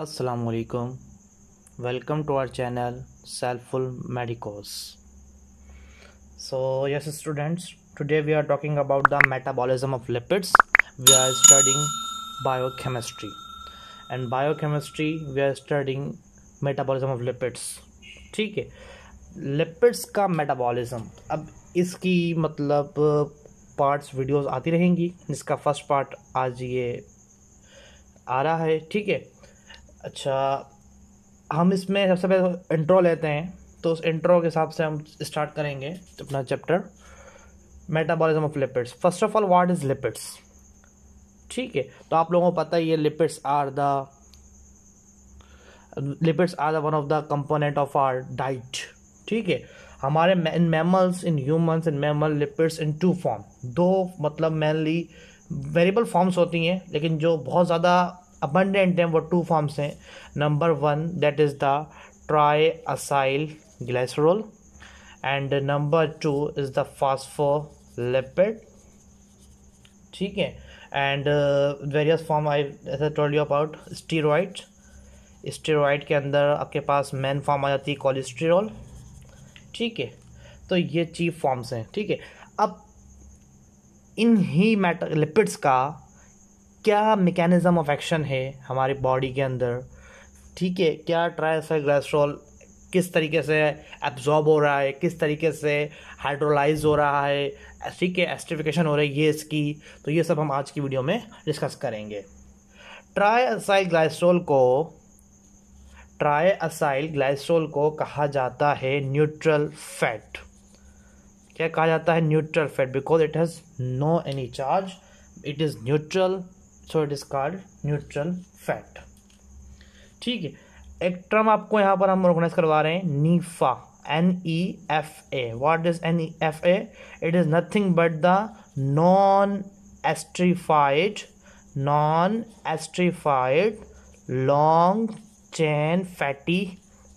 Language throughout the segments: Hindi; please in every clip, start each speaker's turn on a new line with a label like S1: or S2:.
S1: अस्सलाम welcome to our channel Selfful Medicos so yes students today we are talking about the metabolism of lipids we are studying biochemistry and biochemistry we are studying metabolism of lipids ठीक है? लिपिड्स का मेटाबॉलिज्म अब इसकी मतलब पार्ट्स वीडियोज़ आती रहेंगी। जिसका फ़र्स्ट पार्ट आज ये आ रहा है, ठीक है? अच्छा हम इसमें सबसे पहले इंट्रो लेते हैं तो उस इंट्रो के हिसाब से हम स्टार्ट करेंगे अपना chapter metabolism of lipids first of all what is lipids ठीक है तो आप लोगों को पता ही है lipids are the lipids are the one of the component of our diet ठीक है, हमारे in mammals in humans in mammal lipids in two form दो मतलब मेनली वेरिएबल फॉर्म्स होती हैं, लेकिन जो बहुत ज़्यादा अबंडेंट हैं वो टू फॉर्म्स हैं number one that is the acyl glycerol and number two is the phospholipid ठीक है? And various form I told you about steroid steroid के अंदर आपके पास मेन फॉर्म आ जाती है कोलेस्ट्रॉल ठीक है? तो ये चीफ फॉर्म्स हैं, ठीक है? अब इन ही मैटर लिपिड्स का क्या मैकेनिज़्म ऑफ़ एक्शन है हमारी बॉडी के अंदर? ठीक है, क्या ट्राइसाइग्लाइसरॉल किस तरीके से एब्जॉर्ब हो रहा है, किस तरीके से हाइड्रोलाइज हो रहा है, ठीक है एस्टिफिकेशन हो रही है इसकी तो ये सब हम आज की वीडियो में डिस्कस करेंगे। ट्राई ग्लाइसरॉल को ट्राई असाइल ग्लाइसरॉल को कहा जाता है न्यूट्रल फैट क्या कहा जाता है neutral fat because it has no any charge it is neutral so it is called neutral fat ठीक है? एक टर्म आपको यहाँ पर हम ऑर्गेनाइज करवा रहे हैं NEFA N E F A what is N E F A it is nothing but the non esterified non esterified long chain fatty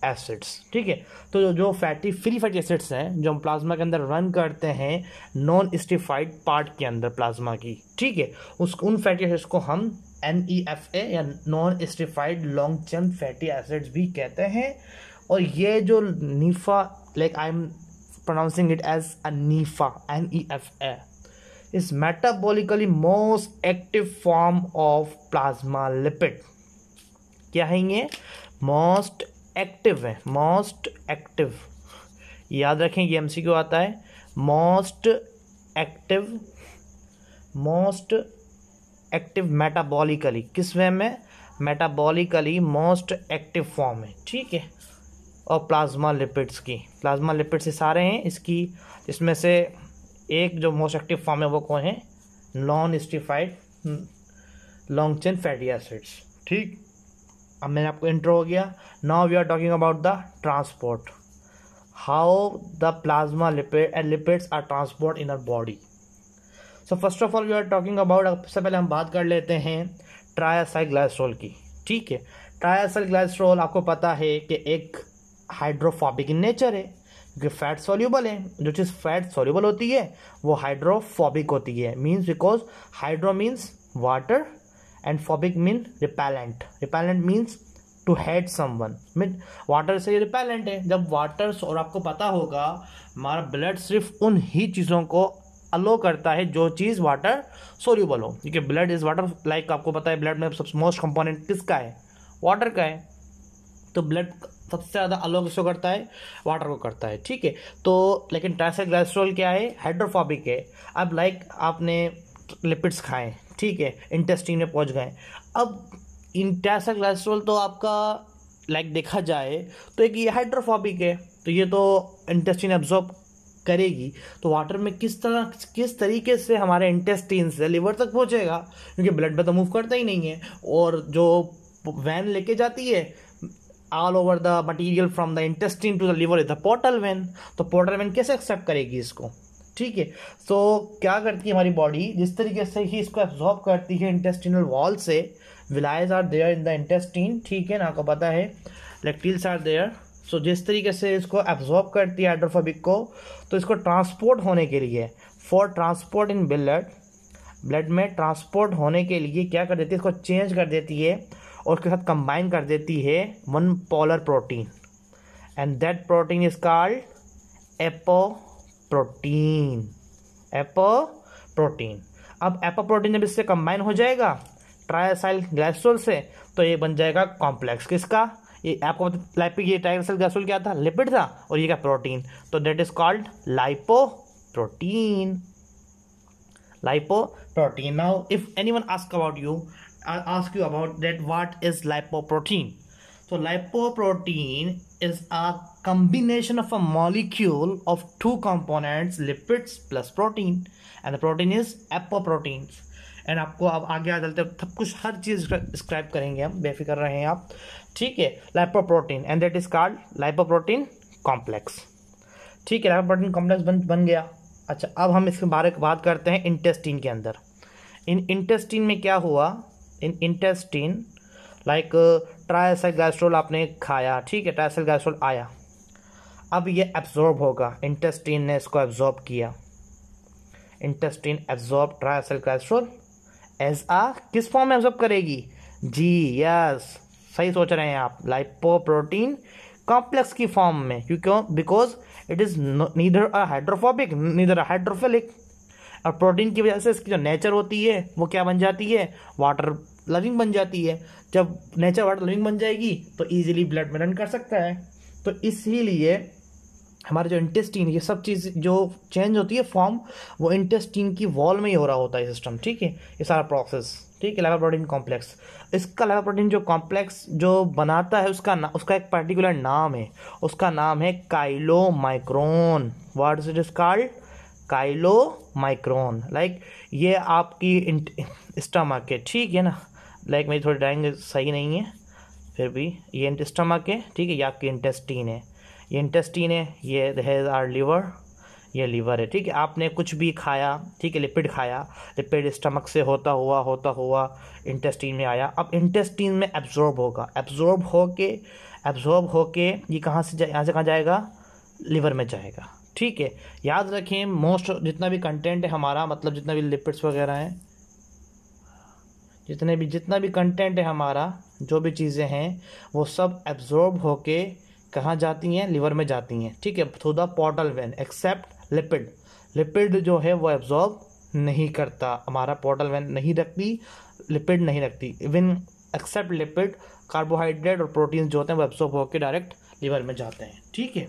S1: acids ठीक है? तो जो फैटी फ्री फैटी एसिड्स हैं, जो हम प्लाज्मा के अंदर रन करते हैं नॉन स्टिफाइड पार्ट के अंदर प्लाज्मा की, ठीक है? उस, उन फैटी एसिड्स को हम एन ई एफ़ ए या non esterified long chain fatty acids भी कहते हैं। और ये जो NEFA like I am pronouncing it as a NEFA N E F A is metabolically most active form of plasma lipid क्या है ये? मोस्ट एक्टिव है मोस्ट एक्टिव याद रखें, ये एमसीक्यू आता है। Most active most active metabolically किस वे में? मेटाबॉलिकली मोस्ट एक्टिव फॉर्म है, ठीक है? और प्लाज्मा लिपिड्स की। प्लाज्मा लिपिड्स ये सारे हैं, इसकी, इसमें से एक जो मोस्ट एक्टिव फॉर्म है, वो कौन है? Non esterified long chain fatty acids ठीक? अब मैंने आपको इंट्रो हो गया। Now we are talking about the transport how the plasma lipid and lipids are transport in our body so first of all we are talking about सबसे पहले हम बात कर लेते हैं ट्रायासाइग्लाइसरोल की। ठीक है? ट्रायासाइग्लाइसरोल आपको पता है कि एक हाइड्रोफॉबिक इन नेचर है, क्योंकि फैट सॉल्यूबल है। जो चीज़ फैट सॉल्यूबल होती है, वो हाइड्रोफॉबिक होती है। Means because hydro means water and phobic mean repellent repellent means to hate someone mean water से रिपेलेंट है। जब वाटर और आपको पता होगा, हमारा ब्लड सिर्फ़ उन ही चीज़ों को अलो करता है जो चीज़ वाटर सोल्यूबल हो। क्योंकि ब्लड इज़ वाटर लाइक आपको पता है ब्लड में सबसे मोस्ट कंपोनेंट किसका है? वाटर का है। तो ब्लड सबसे ज़्यादा अलो किसको करता है? वाटर को करता है। ठीक है? तो लेकिन ट्राइसाइग्लाइसरॉल क्या है? हाइड्रोफॉबिक है। अब लाइक आपने लिपिड्स खाएँ। ठीक है इंटेस्टिन में पहुँच गए। अब इंटेसा ग्लाइसरोल तो आपका लाइक देखा जाए तो एक ये हाइड्रोफॉबिक है तो ये तो इंटेस्टिन एब्जॉर्ब करेगी। तो वाटर में किस तरह, किस तरीके से हमारे इंटेस्टिन से लिवर तक पहुंचेगा? क्योंकि ब्लड में तो मूव करता ही नहीं है, और जो वैन लेके जाती है all over the material from the intestine to the liver is the portal vein तो पोर्टल वैन कैसे एक्सेप्ट करेगी इसको? ठीक है? तो क्या करती है हमारी बॉडी जिस तरीके से ही इसको एब्जॉर्ब करती है इंटेस्टिनल वॉल से villi are there in the intestine ठीक है ना? आपको पता है लेक्टिल्स आर देयर सो जिस तरीके से इसको एब्जॉर्ब करती है हाइड्रोफोबिक को तो इसको ट्रांसपोर्ट होने के लिए for transport in blood blood में ट्रांसपोर्ट होने के लिए क्या कर देती है? इसको चेंज कर देती है और उसके साथ कंबाइन कर देती है one polar protein and that protein is called apoprotein. Apoprotein अब एपो प्रोटीन जब इससे कंबाइन हो जाएगा ट्रायसाइल ग्लाइसोल से तो ये बन जाएगा कॉम्प्लेक्स किसका? ये आपको लाइपिक ये ट्राइसाइल ग्लाइसोल क्या था? लिपिड था, और ये क्या? प्रोटीन तो that is called lipoprotein lipoprotein now, if anyone ask about you i'll ask you about that, what is lipoprotein? So, lipoprotein is a combination of a molecule of two components, lipids plus protein, and the protein is apoproteins. And आपको अब आगे आ चलते सब कुछ हर चीज़ डिस्क्राइब करेंगे हम, बेफिक्र रहे हैं आप। ठीक है lipoprotein and that is called lipoprotein complex ठीक है लाइपोप्रोटीन कॉम्प्लेक्स बन बन गया। अच्छा अब हम इसके बारे में बात करते हैं इंटेस्टीन के अंदर। इन इंटेस्टीन में क्या हुआ? इन इंटेस्टीन लाइक ट्राइसल गैस्ट्रोल आपने खाया, ठीक है ट्राइसल गैस्ट्रोल आया। अब ये एब्जॉर्ब होगा इंटेस्टीन ने इसको एब्जॉर्ब किया। इंटेस्टीन एब्जॉर्ब ट्राइसल गैस्ट्रोल एज आ किस फॉर्म में एब्जॉर्ब करेगी? जी यस सही सोच रहे हैं आप लाइपोप्रोटीन कॉम्प्लेक्स की फॉर्म में क्योंकि because it is neither a hydrophobic neither a hydrophilic और प्रोटीन की वजह से इसकी जो नेचर होती है, वो क्या बन जाती है? वाटर लविंग बन जाती है। जब नेचर वाटर लविंग बन जाएगी तो ईजिली ब्लड में रन कर सकता है। तो इसीलिए हमारे जो इंटेस्टीन ये सब चीज़ जो चेंज होती है फॉर्म वो इंटेस्टीन की वॉल में ही हो रहा होता है सिस्टम ठीक है? ये सारा प्रोसेस ठीक है? लाइवा प्रोटीन कॉम्प्लेक्स इसका लाइवा प्रोटीन जो कॉम्प्लेक्स जो बनाता है, उसका ना, उसका एक पर्टिकुलर नाम है। उसका नाम है chylomicron word it is called chylomicron like ये आपकी स्टमक है, ठीक है ना? लाइक मेरी थोड़ी ड्राइंग सही नहीं है, फिर भी ये स्टमक है, ठीक है? ये आपकी इंटेस्टीन है। ये इंटेस्टीन है, ये है आर लिवर ये लीवर है, ठीक है? आपने कुछ भी खाया, ठीक है? लिपिड खाया लिपिड स्टमक से होता हुआ होता हुआ इंटेस्टीन में आया। अब इंटेस्टीन में एब्जॉर्ब होगा। एब्जॉर्ब हो के एब्जॉर्ब हो के ये कहाँ से यहाँ से कहाँ जाएगा? लिवर में जाएगा। ठीक है? याद रखें मोस्ट जितना भी कंटेंट है हमारा मतलब जितना भी लिपिड्स वगैरह हैं जितने भी, जितना भी कंटेंट है हमारा, जो भी चीज़ें हैं, वो सब एब्जॉर्ब होके कहाँ जाती हैं? लिवर में जाती हैं। ठीक है? Through the portal vein except lipid lipid जो है, वो एब्जॉर्ब नहीं करता। हमारा पोर्टल वैन नहीं रखती लिपिड नहीं रखती. इवन एक्सेप्ट लिपिड कार्बोहाइड्रेट और प्रोटीन जो होते हैं, वो एब्जॉर्ब होकर डायरेक्ट लिवर में जाते हैं। ठीक है?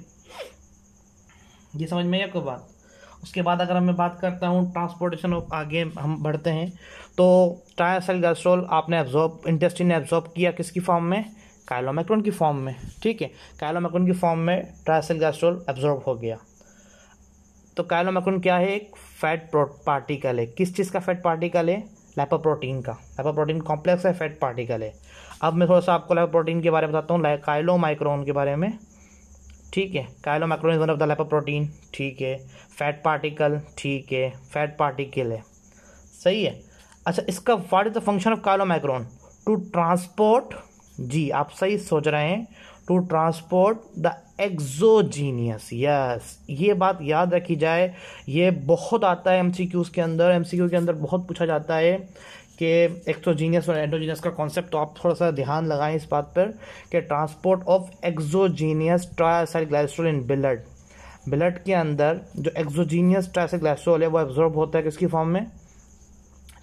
S1: ये समझ में आपको बात? उसके बाद अगर मैं बात करता हूँ ट्रांसपोर्टेशन ऑफ़ आगे हम बढ़ते हैं तो ट्रायासेल गैस्ट्रोल आपने एब्जॉर्ब इंटेस्टिन ने एब्जॉर्ब किया किसकी फॉर्म में? काइलोमैक्रोन की फॉर्म में, ठीक है? काइलोमैक्रोन की फॉर्म में ट्रायासेल गैस्ट्रोल एब्जॉर्ब हो गया। तो काइलोमैक्रोन क्या है? एक फैट पार्टिकल है। किस चीज़ का फैट पार्टिकल है? लाइपोप्रोटीन का। लाइपोप्रोटीन कॉम्प्लेक्स है फैट पार्टिकल है। अब मैं थोड़ा सा आपको लाइपोप्रोटीन के बारे में बताता हूँ काइलो माइक्रोन के बारे में। ठीक है chylomicron is one of the lipoprotein ठीक है। फैट पार्टिकल ठीक है। फैट पार्टिकल है। सही है? अच्छा इसका what is the function of chylomicron to transport जी, आप सही सोच रहे हैं। To transport the exogenous yes ये बात याद रखी जाए, ये बहुत आता है एमसीक्यूज़ के अंदर एमसीक्यू के अंदर बहुत पूछा जाता है। कि एक्सोजीनियस और एंडोजीनियस का कॉन्सेप्ट तो आप थोड़ा सा ध्यान लगाएँ इस बात पर कि transport of exogenous triacylglycerol in blood blood के अंदर जो एक्सोजीनियस ग्लाइस्ट्रोल है, वो एब्जॉर्ब होता है किसकी फॉर्म में?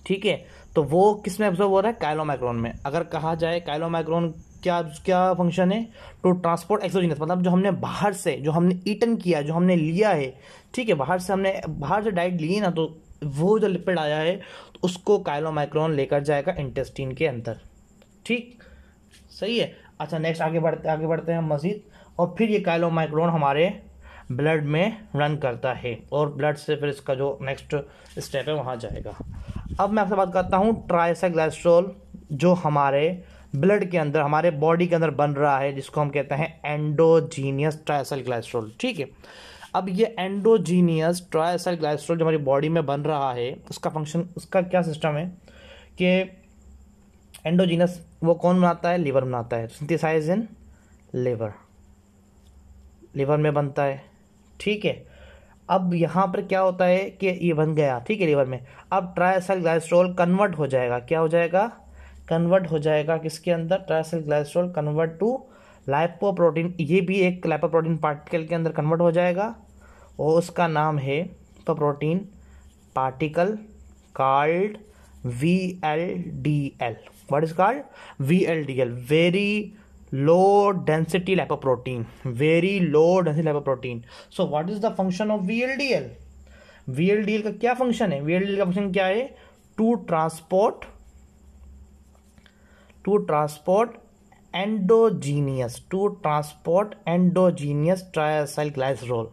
S1: ठीक है तो वो किसमें एब्जॉर्ब हो रहा है? काइलोमाइक्रोन में। अगर कहा जाए काइलोमाइक्रोन क्या क्या फ़ंक्शन है? टू ट्रांसपोर्ट एक्सोजीनस मतलब जो हमने बाहर से, जो हमने ईटन किया, जो हमने लिया है, ठीक है, बाहर से हमने, बाहर से डाइट ली ना तो वो जो लिपिड आया है उसको काइलोमाइक्रोन लेकर जाएगा इंटेस्टीन के अंदर। ठीक? सही है? अच्छा नेक्स्ट आगे बढ़ते आगे बढ़ते हैं मजीद। और फिर ये काइलोमाइक्रोन हमारे ब्लड में रन करता है और ब्लड से फिर इसका जो नेक्स्ट स्टेप है, वहाँ जाएगा। अब मैं आपसे बात करता हूँ ट्राइसाग्लाइस्ट्रोल जो हमारे ब्लड के अंदर, हमारे बॉडी के अंदर बन रहा है, जिसको हम कहते हैं एंडोजीनियस ट्राइसल ठीक है? अब ये एंडोजीनियस ट्राइसल ग्लाइस्ट्रोल जो हमारी बॉडी में बन रहा है, उसका फ़ंक्शन उसका क्या सिस्टम है कि एंडोजीनस वो कौन बनाता है? लीवर बनाता है। सिंथेसाइज इन लीवर लीवर में बनता है। ठीक है? अब यहाँ पर क्या होता है कि ये बन गया। ठीक है लीवर में। अब ट्राइसल ग्लाइस्ट्रोल कन्वर्ट हो जाएगा। क्या हो जाएगा? कन्वर्ट हो जाएगा किसके अंदर? Triacylglycerol convert to lipoprotein ये भी एक लाइपोप्रोटीन पार्टिकल के अंदर कन्वर्ट हो जाएगा। और उसका नाम है तो protein particle called V L D L what is called V L D L very low density lipoprotein very low density lipoprotein so what is the function of V L D L V L D L का क्या फ़ंक्शन है? वी एल डी एल का फ़ंक्शन क्या है? To transport to transport endogenous to transport endogenous triacylglycerol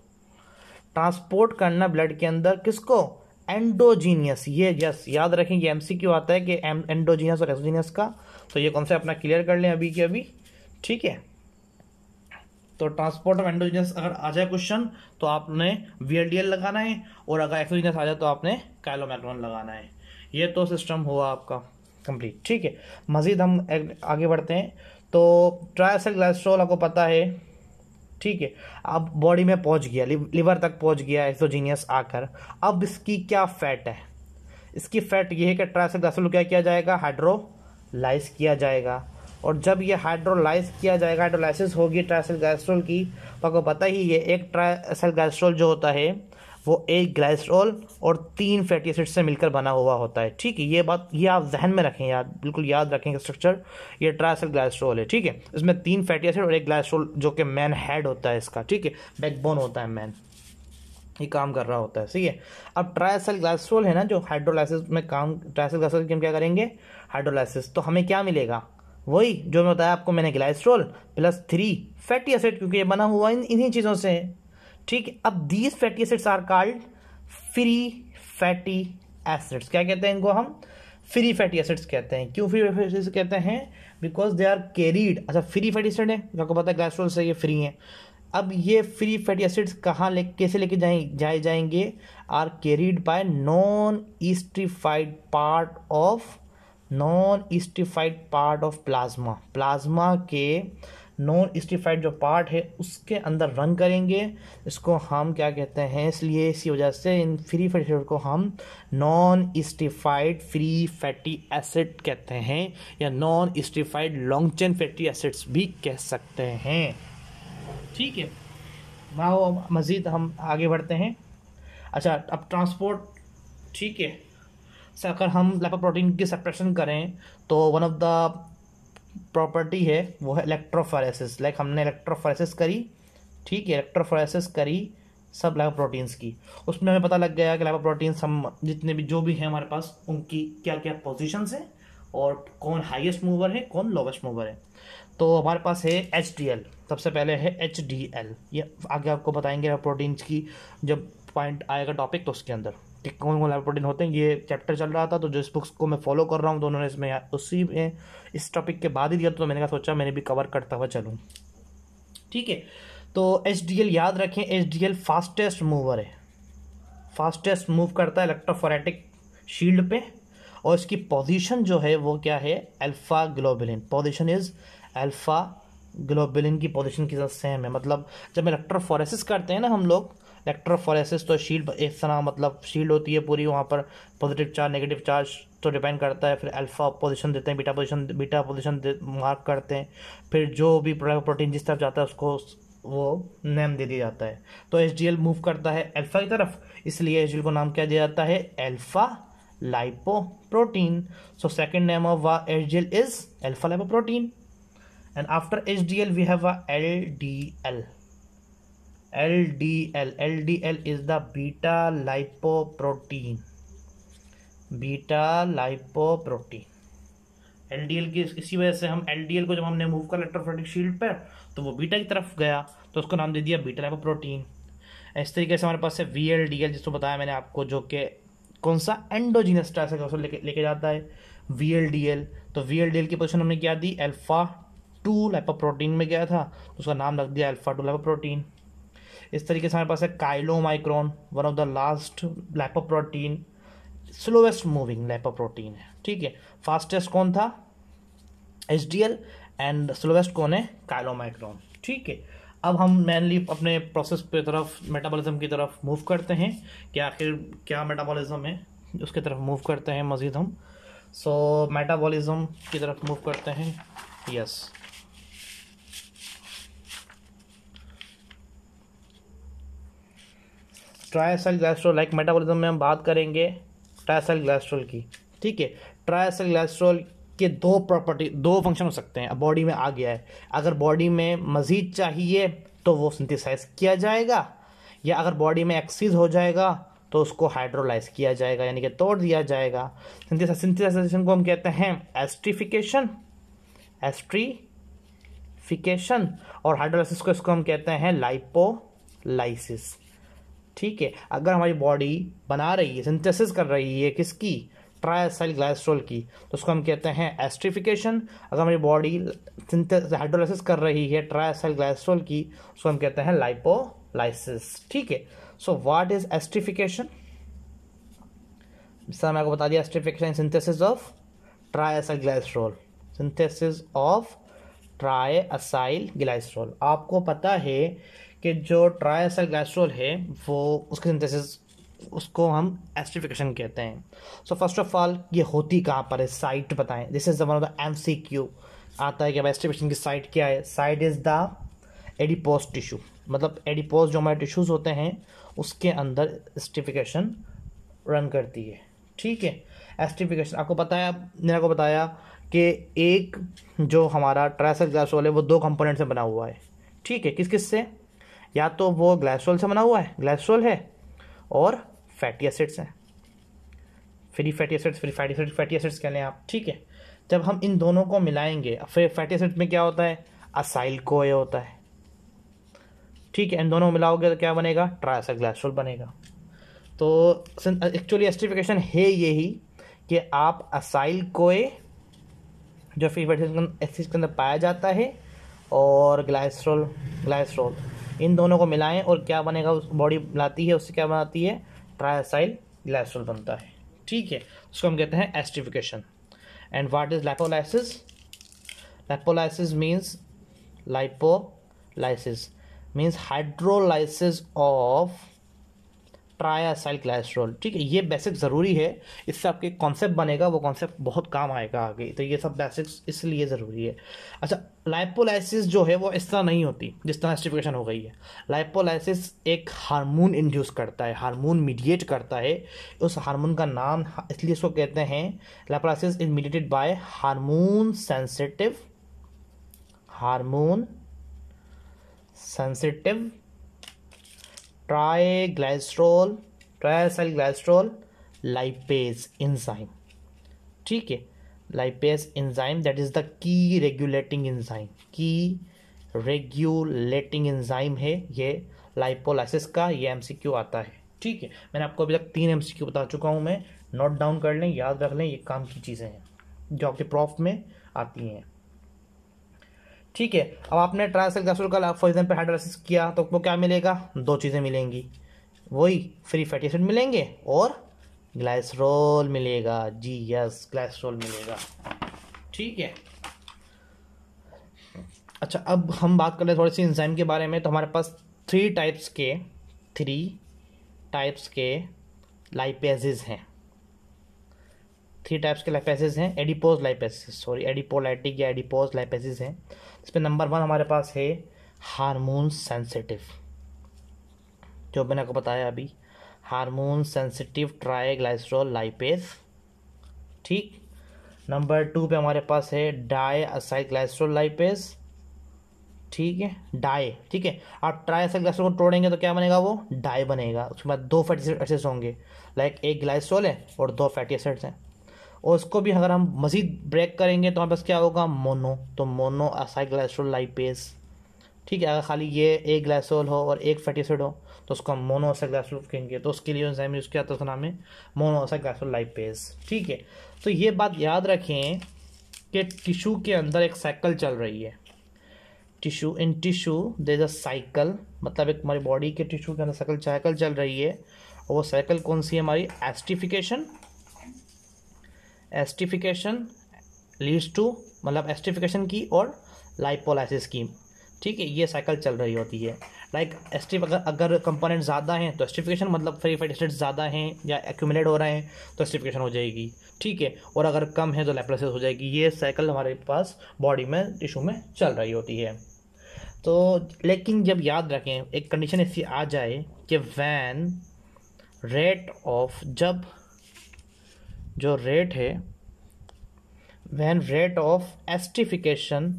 S1: transport करना ब्लड के अंदर किसको? एंडोजीनियस ये यस याद रखें, ये एमसीक्यू आता है कि एंडोजीनियस और एक्सोजीनियस का। तो ये कौन सा अपना क्लियर कर लें अभी के अभी। ठीक है? तो ट्रांसपोर्ट ऑफ़ एंडोजीनियस अगर आ जाए क्वेश्चन तो आपने वीएलडीएल लगाना है और अगर एक्सोजीनियस आ जाए तो आपने कैलोमैक्रोन लगाना है। ये तो सिस्टम हुआ आपका कंप्लीट ठीक है? मजीद हम आगे बढ़ते हैं। तो ट्राइसल ग्लाइस्ट्रोल आपको पता है ठीक है। अब बॉडी में पहुँच गया लिवर तक पहुँच गया एक्सोजीनियस आकर। अब इसकी क्या फैट है? इसकी फैट यह है कि ट्राइसल दसल क्या किया जाएगा? हाइड्रोलाइज किया जाएगा। और जब ये हाइड्रोलाइज किया जाएगा हाइड्रोलाइसिस होगी ट्राइसल गैस्ट्रोल की तो आपको पता ही है, एक ट्राइसल गैस्ट्रोल जो होता है वो एक ग्लाइस्ट्रॉल और तीन फैटी एसिड से मिलकर बना हुआ होता है। ठीक है, ये बात ये आप जहन में रखें, याद, बिल्कुल याद रखें स्ट्रक्चर ये ट्राइसल ग्लाइस्ट्रॉल है, ठीक है। इसमें तीन फैटी एसिड और एक ग्लाइस्ट्रॉल जो कि मैन हेड होता है इसका, ठीक है बैकबोन होता है मैन ये काम कर रहा होता है, सही है। अब ट्राइसल ग्लाइस्ट्रॉल है ना, जो हाइड्रोलाइसिस में काम ट्राइसल ग्लाइस्ट्रॉल की हम क्या करेंगे? हाइड्रोलाइसिस तो हमें क्या मिलेगा? वही जो मैं बताया आपको मैंने glycerol plus three fatty acid क्योंकि ये बना हुआ इन, इन्हीं चीज़ों से। ठीक है? अब these fatty acids are called free fatty acids क्या कहते हैं इनको हम? फ्री फैटी एसिड्स कहते हैं। क्यों फ्री फैटी एसिड्स कहते हैं? बिकॉज़ दे आर कैरीड अच्छा फ्री फैटी एसिड है? आपको पता है ग्लाइस्ट्रॉल से ये फ्री है। अब ये फ्री फैटी एसिड्स कहाँ ले, कैसे लेके जाए जाए जाएँगे? Are carried by non esterified part of non esterified part of plasma plasma के नॉन स्टिफाइड जो पार्ट है, उसके अंदर रन करेंगे। इसको हम क्या कहते हैं? इसलिए इसी वजह से इन फ्री फैटी एसिड को हम non esterified free fatty acid कहते हैं, या non esterified long chain fatty acids भी कह सकते हैं। ठीक है? वहाँ मज़ीद हम आगे बढ़ते हैं। अच्छा अब ट्रांसपोर्ट ठीक है? सर, अगर हम लाइपोप्रोटीन की सेपरेशन करें तो वन ऑफ़ द प्रॉपर्टी है, वो है इलेक्ट्रोफोरेसिस लाइक हमने इलेक्ट्रोफोरेसिस करी, ठीक है इलेक्ट्रोफोरेसिस करी सब लाइपोप्रोटीन्स की. उसमें हमें पता लग गया कि लाइपोप्रोटीन्स हम जितने भी जो भी हैं हमारे पास, उनकी क्या क्या पोजीशंस हैं और कौन हाईएस्ट मूवर है, कौन लोवेस्ट मूवर है. तो हमारे पास है एच डी एल सबसे पहले है एच डी एल ये आगे आपको बताएँगे प्रोटीन्स की जब पॉइंट आएगा टॉपिक तो उसके अंदर. कि कौन कौन प्रोटीन होते हैं ये चैप्टर चल रहा था तो जिस बुक्स को मैं फॉलो कर रहा हूँ तो उन्होंने इसमें उसी में, इस टॉपिक के बाद ही दिया तो मैंने कहा, सोचा मैंने भी कवर करता हुआ चलूँ। ठीक है तो HDL याद रखें एच फास्टेस्ट मूवर है। फास्टेस्ट मूव करता है इलेक्ट्रोफोरेटिक शील्ड पे, और इसकी पोजीशन जो है, वो क्या है? Alpha globulin position is alpha globulin की पोजीशन की सेम है। मतलब जब इलेक्ट्रोफोरेसिस करते हैं ना हम लोग इलेक्ट्रोफोरेसिस तो शील्ड एक तरह मतलब शील्ड होती है पूरी वहाँ पर। पॉजिटिव चार्ज नेगेटिव चार्ज तो डिपेंड करता है, फिर अल्फ़ा पोजीशन देते हैं beta position beta position mark करते हैं। फिर जो भी प्रोटीन जिस तरफ़ जाता है, उसको वो नेम दे दिया जाता है। तो एच डी एल मूव करता है अल्फ़ा की तरफ़, इसलिए एच डी एल को नाम क्या दिया जाता है? Alpha lipoprotein so second name of H D L is alpha lipoprotein and after H D L we have L D L LDL L D L is the beta lipoprotein L D L की इसी वजह से हम एल डी एल को जब हमने मूव कर इलेक्ट्रोफोटिक शील्ड पर तो वो बीटा की तरफ़ गया तो उसको नाम दे दिया बीटा लाइपोप्रोटीन इस तरीके से हमारे पास है वी एल डी एल जिसको बताया मैंने आपको, जो कि कौन सा एंडोजीनस ट्रांसर लेके लेके जाता है? वी एल डी एल तो वी एल डी एल की पोजिशन हमने क्या दी? एल्फा टू लाइपोप्रोटीन में गया था तो उसका नाम रख दिया एल्फा टू लाइपोप्रोटीन इस तरीके से हमारे पास है chylomicron one of the last lipoprotein slowest moving lipoprotein है। ठीक है? फास्टेस्ट कौन था? H D L and slowest कौन है? काइलोमाइक्रोन। ठीक है? अब हम मेनली अपने प्रोसेस पे तरफ़ मेटाबॉलिज्म की तरफ़ मूव करते हैं। कि आखिर क्या मेटाबॉलिज्म है? उसके तरफ़ मूव करते हैं मज़ीद हम। सो मेटाबॉलिज्म की तरफ़ मूव करते हैं। Yes triacylglycerol like metabolism में हम बात करेंगे ट्राइसल ग्लाइस्ट्रोल की, ठीक है? ट्राइसल ग्लाइस्ट्रोल के दो प्रॉपर्टी दो फ़ंक्शन हो सकते हैं। बॉडी में आ गया है। अगर बॉडी में मज़ीद चाहिए तो वो सिंथिसाइज किया जाएगा, या अगर बॉडी में एक्सीज हो जाएगा तो उसको हाइड्रोलाइज किया जाएगा, यानी कि तोड़ दिया जाएगा। सिंथेसाइजेशन को हम कहते हैं एस्ट्रीफिकेशन एस्ट्रीफिकेशन और हाइड्रोलाइसिस को इसको हम कहते हैं लाइपोलाइसिस ठीक है, अगर हमारी बॉडी बना रही है सिंथेसिस कर रही है किसकी? ट्राइसाइल ग्लाइस्ट्रोल की। तो उसको हम कहते हैं एस्ट्रिफिकेशन अगर हमारी बॉडी हाइड्रोलाइसिस कर रही है ट्राइसाइल ग्लाइस्ट्रोल की, उसको हम कहते हैं लाइपोलाइसिस ठीक है? So what is esterification sir मैं आपको बता दिया esterification synthesis of triacylglycerol synthesis of triacylglycerol आपको पता है कि जो ट्राइसल ग्लाइस्ट्रोल है, वो उसके सिंथेसिस उसको हम एस्टिफिकेशन कहते हैं। सो फ़र्स्ट ऑफ़ ऑल ये होती कहाँ पर है? साइट बताएँ। This is the one of the M C Q आता है कि एस्टिफिकेशन की साइट क्या है? Site is the adipose tissue मतलब एडिपोज जो हमारे टिश्यूज़ होते हैं, उसके अंदर एस्टिफिकेशन रन करती है। ठीक है? एस्टिफिकेशन आपको बताया मैंने आपको बताया कि एक जो हमारा ट्राइसल ग्लाइस्ट्रोल है, वो दो कंपोनेंट से बना हुआ है। ठीक है? किस किस से? या तो वो ग्लाइसोल से बना हुआ है ग्लाइसोल है और फैटी एसिड्स हैं। Free fatty acids free fatty acid fatty acids कह लें आप, ठीक है? जब हम इन दोनों को मिलाएँगे, फिर फैटी एसिड में क्या होता है? असाइल कोए होता है। ठीक है, इन दोनों मिलाओगे तो क्या बनेगा? ट्राइसर ग्लाइसोल बनेगा। तो एक्चुअली एस्टिफिकेशन है यही कि आप असाइल कोए जो फ्री फैटी एसिड के अंदर पाया जाता है और ग्लाइसरोल ग्लाइसरोल इन दोनों को मिलाएँ और क्या बनेगा, उस बॉडी लाती है, उससे क्या बनाती है? ट्रायसाइल ग्लाइसोल बनता है। ठीक है, उसको हम कहते हैं esterification and what is lipolysis lipolysis means lipolysis means hydrolysis of triacylglycerol ठीक है, ये बेसिक ज़रूरी है। इससे आपके कॉन्सेप्ट बनेगा, वो कॉन्सेप्ट बहुत काम आएगा आगे। तो ये सब बेसिक्स इसलिए ज़रूरी है। अच्छा लाइपोलाइसिस जो है, वो इस तरह नहीं होती, जिस तरह एस्टिफिकेशन हो गई है। लाइपोलाइसिस एक हार्मोन इंड्यूस करता है हार्मोन मीडिएट करता है। उस हार्मोन का नाम, इसलिए इसको कहते हैं lipolysis is mediated by hormone sensitive hormone sensitive triglycerol triacylglycerol lipase enzyme ठीक है? Lipase enzyme that is the key regulating enzyme key regulating enzyme है ये लाइपोलाइसिस का, ये एमसीक्यू आता है। ठीक है? मैंने आपको अभी तक तीन एमसीक्यू बता चुका हूँ मैं। नोट डाउन कर लें, याद रख लें, ये काम की चीज़ें हैं, जो आपके प्रॉफ में आती हैं। ठीक है, अब आपने ट्रांसल कैप्सूल का फॉर एग्ज़ाम्पल हाइड्रोलाइसिस किया तो आपको क्या मिलेगा? दो चीज़ें मिलेंगी। वही फ्री फैटी एसिड मिलेंगे और ग्लाइसरोल मिलेगा। जी यस ग्लाइसरोल मिलेगा। ठीक है। अच्छा अब हम बात कर रहे थोड़ी सी इंजाइम के बारे में। तो हमारे पास थ्री टाइप्स के थ्री टाइप्स के लाइपेजेस हैं। थ्री टाइप्स के लाइपेसिस हैं एडिपोज लाइपेसिस सॉरी एडिपोलाइटिक या एडिपोज लाइपेसिस हैं। इसमें नंबर वन हमारे पास है हार्मोन सेंसिटिव। जो मैंने आपको बताया अभी, हार्मोन सेंसिटिव ट्राइग्लाइसरॉल लाइपेज, ठीक? नंबर टू पे हमारे पास है डाई असाइग्लाइसरॉल लाइपेज, ठीक है? डाई, ठीक है? आप ट्राई असाइग्लाइसरॉल को तोड़ेंगे तो क्या बनेगा वो? डाई बनेगा। उसके बाद दो फैटी एसिड्स होंगे। लाइक एक ग्लाइसरॉल है और दो फैटी एसिड्स हैं। और उसको भी अगर हम मज़ीद ब्रेक करेंगे तो हमारे पास क्या होगा? मोनो तो मोनो असाइग्लाइसोल लाइपेज ठीक है, अगर खाली ये एक ग्लाइसोल हो और एक फैटी एसिड हो तो उसको हम मोनो असाइग्लाइसोल कहेंगे। तो उसके लिए एंजाइम यूज़ किया तो उसका नाम है मोनो असाइग्लाइसोल लाइपेज ठीक है तो ये बात याद रखें कि टिशू के अंदर एक साइकिल चल रही है। Tissue in tissue there a cycle मतलब एक हमारी बॉडी के टिशू के अंदर साइकिल साइकिल चल रही है। और वो साइकिल कौन सी है? हमारी एस्टिफिकेशन एस्टिफिकेशन लीड्स टू मतलब एस्टिफिकेशन की और लाइपोलाइसिस की। ठीक है ये साइकिल चल रही होती है। लाइक like, एस्टिफ अगर अगर कंपोनेंट ज़्यादा हैं तो एस्टिफिकेशन मतलब फ्री फैटी एसिड ज़्यादा हैं या एक्यूमुलेट हो रहे हैं तो एस्टिफिकेशन हो जाएगी। ठीक है और अगर कम है तो लेप्रोसिस हो जाएगी। ये साइकिल हमारे पास बॉडी में टिश्यू में चल रही होती है। तो लेकिन जब याद रखें एक कंडीशन ऐसी आ जाए कि वैन रेट ऑफ़ जब जो रेट है when rate of esterification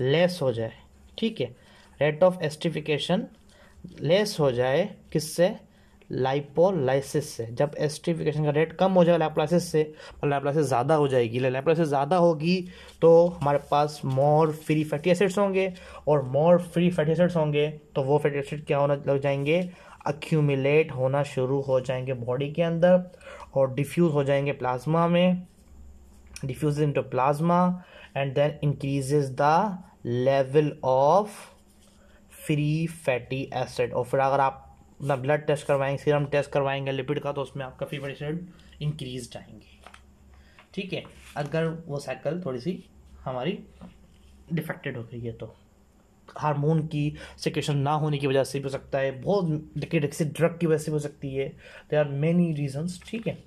S1: less हो जाए, ठीक है? रेट ऑफ़ एस्टिफिकेशन लेस हो जाए किससे? लाइपोलाइसिस से। जब एस्टिफिकेशन का रेट कम हो जाए लैप्लासिस से और लैप्लासिस ज़्यादा हो जाएगी। लैप्लासिस ज़्यादा होगी तो हमारे पास मोर फ्री फैटी एसिड्स होंगे और मोर फ्री फैटी एसिड्स होंगे तो वो फैटी एसिड क्या होना लग जाएँगे? अक्यूमिलेट होना शुरू हो जाएँगे बॉडी के अंदर। और डिफ्यूज़ हो जाएँगे प्लाज्मा में diffuse into plasma and then increases the level of free fatty acid और फिर अगर आप अपना ब्लड टेस्ट करवाएँगे सीरम टेस्ट करवाएँगे लिपिड का तो उसमें आपका फ्री फैटी एसिड इंक्रीज जाएँगे। ठीक है? अगर वो साइकिल थोड़ी सी हमारी डिफेक्टेड हो गई है तो। हार्मोन की सिक्रेशन ना होने की वजह से भी हो सकता है। बहुत किसी ड्रग की वजह से भी हो सकती है। दे आर मेनी रीजंस ठीक है?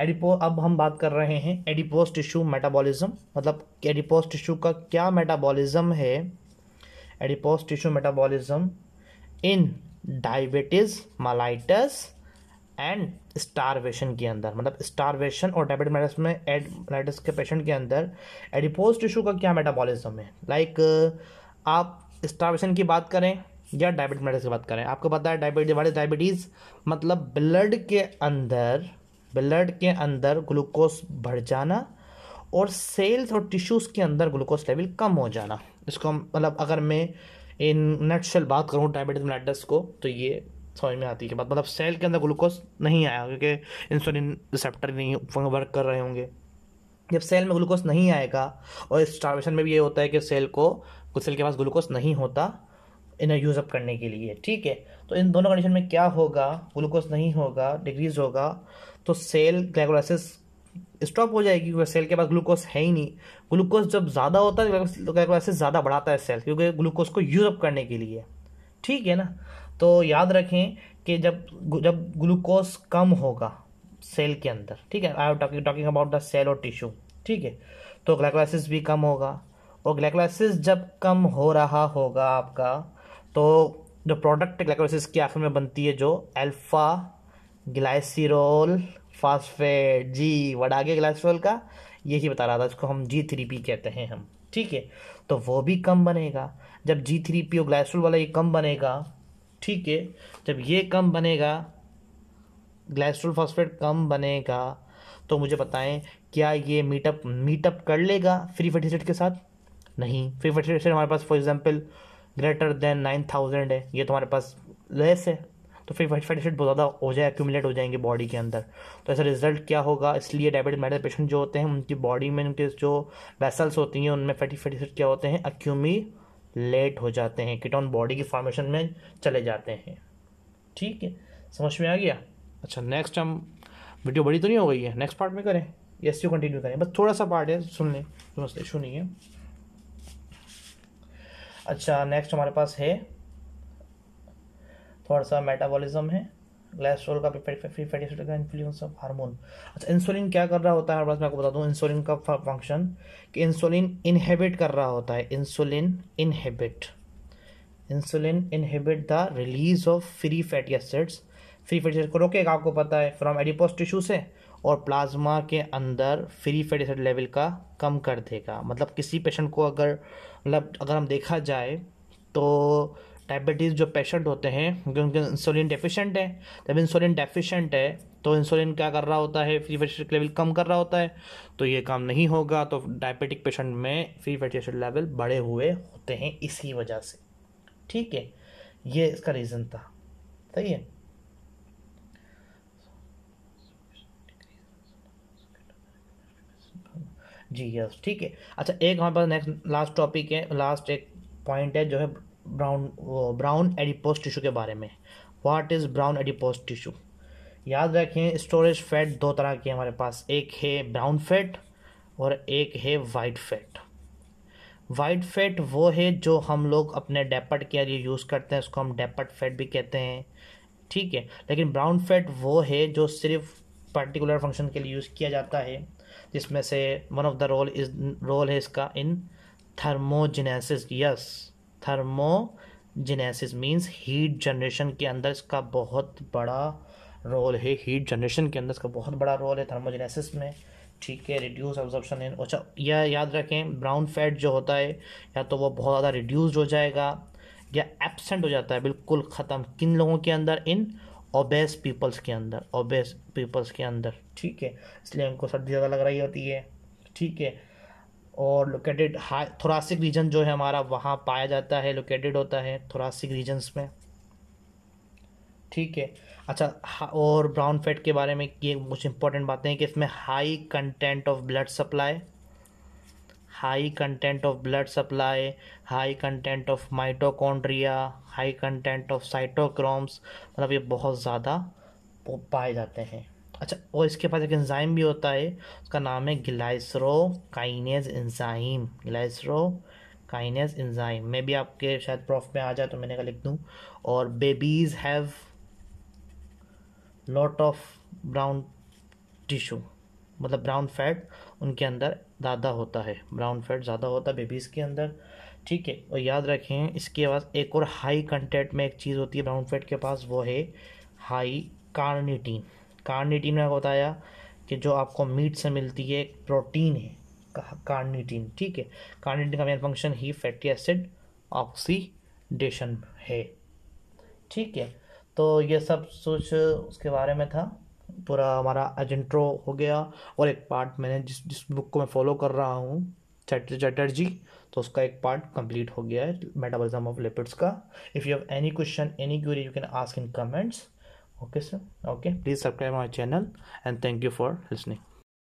S1: एडिपो अब हम बात कर रहे हैं एडिपोज टिश्यू मेटाबॉलिज्म मतलब एडिपोज टिश्यू का क्या मेटाबॉलिज्म है? Adipose tissue metabolism in diabetes mellitus and starvation के अंदर। मतलब स्टारवेशन और डायबिटीज़ में एडलाइटिस के पेशेंट के अंदर एडिपोज टिश्यू का क्या मेटाबॉलिज्म है? लाइक like, आप स्टारवेशन की बात करें या डायबिटीज़ की बात करें, आपको पता है डायबिटीज़ डायबिटीज़ मतलब ब्लड के अंदर ब्लड के अंदर ग्लूकोज बढ़ जाना और सेल्स और टिश्यूज़ के अंदर ग्लूकोज लेवल कम हो जाना। इसको मतलब अगर मैं इन नटशेल बात करूँ डायबिटीज़ मेलाइटस को तो ये समझ में आती है बात मतलब सेल के अंदर ग्लूकोज नहीं आया, क्योंकि इंसुलिन रिसेप्टर नहीं वर्क कर रहे होंगे। जब सेल में ग्लूकोज नहीं आएगा और स्टार्वेशन में भी ये होता है कि सेल को कुछ सेल के पास ग्लूकोज नहीं होता इन्हें यूज़ अप करने के लिए, ठीक है? तो इन दोनों कंडीशन में क्या होगा? ग्लूकोज नहीं होगा डिक्रीज होगा तो सेल ग्लाइकोलाइसिस स्टॉप हो जाएगी क्योंकि सेल के पास ग्लूकोज है ही नहीं। ग्लूकोज जब ज़्यादा होता है ग्लाइकोलाइसिस ज़्यादा बढ़ाता है सेल क्योंकि ग्लूकोज को यूज़ अप करने के लिए, ठीक है ना? तो याद रखें कि जब जब ग्लूकोज कम होगा सेल के अंदर, ठीक है? I am talking about the cell और टिश्यू ठीक है? तो ग्लाइकोलाइसिस भी कम होगा और ग्लाइकोलाइसिस जब कम हो रहा होगा आपका तो जो प्रोडक्ट ग्लाइकोलाइसिस की आखिर में बनती है जो अल्फ़ा ग्लाइसिरोल फास्फेट जी वडागे ग्लाइसिरोल का, यही बता रहा था इसको हम जी थ्री पी कहते हैं हम, ठीक है? तो वो भी कम बनेगा। जब जी थ्री पी और ग्लाइसिरोल वाला ये कम बनेगा, ठीक है? जब ये कम बनेगा ग्लाइसिरोल फास्फेट कम बनेगा तो मुझे बताएँ, क्या ये मीटअप मीटअप कर लेगा फ्री फैटी एसिड के साथ? नहीं। फिर एसिड हमारे पास for example greater than nine thousand है, ये तुम्हारे पास लेस है। तो फिर एसिड बहुत ज़्यादा हो जाए एक्यूमुलेट हो जाएँगे बॉडी के अंदर। तो ऐसा रिज़ल्ट क्या होगा? इसलिए डायबिटिक मेडल पेशेंट जो होते हैं, उनकी बॉडी में उनके जो वेसल्स होती हैं, उनमें फैटी फैटी क्या होते हैं? अक्यूमिलेट हो जाते हैं कीटोन बॉडी की फॉर्मेशन में चले जाते हैं। ठीक है? समझ में आ गया? अच्छा नेक्स्ट हम वीडियो बड़ी तो नहीं हो गई है? नेक्स्ट पार्ट में करें? यस यू कंटिन्यू करें। बस थोड़ा सा पार्ट है, सुन लें। इशू नहीं है अच्छा नेक्स्ट हमारे पास है। थोड़ा सा मेटाबॉलिज्म है। ग्लाइस्ट्रोल का फ्री फैटी एसिड का इन्फ्लुएंस ऑफ़ हार्मोन अच्छा इंसुलिन क्या कर रहा होता है? बस मैं आपको बता दूँ इंसुलिन का फ़ंक्शन कि इंसुलिन इनहेबिट कर रहा होता है। Insulin inhibit insulin inhibit the release of free fatty acids free fatty acid को रोकेगा, आपको पता है फ्रॉम एडिपोस टिश्यू से। और प्लाज्मा के अंदर फ्री फैटी एसिड लेवल का कम कर देगा। मतलब किसी पेशेंट को अगर मतलब अगर हम देखा जाए तो डायबिटीज़ जो पेशेंट होते हैं क्योंकि उनके इंसुलिन डेफिशिएंट है, जब इंसुलिन डेफिशिएंट है तो इंसुलिन क्या कर रहा होता है? फ्री फैटी एसिड लेवल कम कर रहा होता है। तो ये काम नहीं होगा। तो डायबिटिक पेशेंट में फ्री फैटी एसिड लेवल बढ़े हुए होते हैं इसी वजह से। ठीक है? ये इसका रीज़न था। सही है? जी यस ठीक है। अच्छा एक हमारे पास नेक्स्ट लास्ट टॉपिक है लास्ट एक पॉइंट है जो है ब्राउन ब्राउन एडिपोज टिश्यू के बारे में। What is brown adipose tissue याद रखें स्टोरेज फैट दो तरह के हमारे पास। एक है ब्राउन फैट और एक है वाइट फैट वाइट फैट वो है जो हम लोग अपने डेपट के लिए यूज़ करते हैं, उसको हम डेपट फैट भी कहते हैं। ठीक है, लेकिन ब्राउन फैट वो है जो सिर्फ़ पर्टिकुलर फ़ंक्शन के लिए यूज़ किया जाता है। जिसमें से one of the role is role है इसका in thermogenesis yes thermogenesis means heat generation के अंदर इसका बहुत बड़ा रोल है। हीट जनरेशन के अंदर इसका बहुत बड़ा रोल है थर्मोजेनेसिस में। ठीक है रिड्यूस ऑब्जॉर्प्शन इन अच्छा यह याद रखें ब्राउन फैट जो होता है, या तो वो बहुत ज़्यादा रिड्यूस्ड हो जाएगा, या एबसेंट हो जाता है, बिल्कुल ख़त्म। किन लोगों के अंदर? इन ओबेस पीपल्स के अंदर ओबेस पीपल्स के अंदर, ठीक है? इसलिए उनको सर्दी ज़्यादा लग रही होती है, ठीक है? और लोकेटेड हाई थोरासिक रीजन जो है हमारा, वहाँ पाया जाता है लोकेटेड होता है थोरासिक रीजन्स में, ठीक है? अच्छा और ब्राउन फैट के बारे में ये कुछ इंपॉर्टेंट बातें हैं कि इसमें high content of blood supply high content of blood supply high content of mitochondria high content of cytochromes मतलब ये बहुत ज़्यादा पाए जाते हैं। अच्छा और इसके पास एक एंजाइम भी होता है, उसका नाम है glycerol kinase enzyme glycerol kinase enzyme में भी आपके शायद प्रॉफ में आ जाए तो मैंने कहा लिख दूँ। और babies have lot of brown tissue मतलब ब्राउन फैट उनके अंदर ज़्यादा होता है। ब्राउन फैट ज़्यादा होता है बेबीज़ के अंदर। ठीक है, और याद रखें, इसके पास एक और हाई कंटेंट में एक चीज़ होती है ब्राउन फैट के पास, वो है हाई कार्निटीन कार्निटीन में बताया कि जो आपको मीट से मिलती है, एक प्रोटीन है कार्निटीन ठीक है कार्निटीन का मेन फ़ंक्शन ही फैटी एसिड ऑक्सीडेशन है। ठीक है तो ये सब सोच उसके बारे में था। पूरा हमारा एजेंट्रो हो गया और एक पार्ट मैंने जिस जिस बुक को मैं फॉलो कर रहा हूँ चैटर चैटर्जी तो उसका एक पार्ट कंप्लीट हो गया है मेटाबॉलिज्म ऑफ़ लिपिड्स का। If you have any question any query you can ask in comments okay sir okay please subscribe my channel and thank you for listening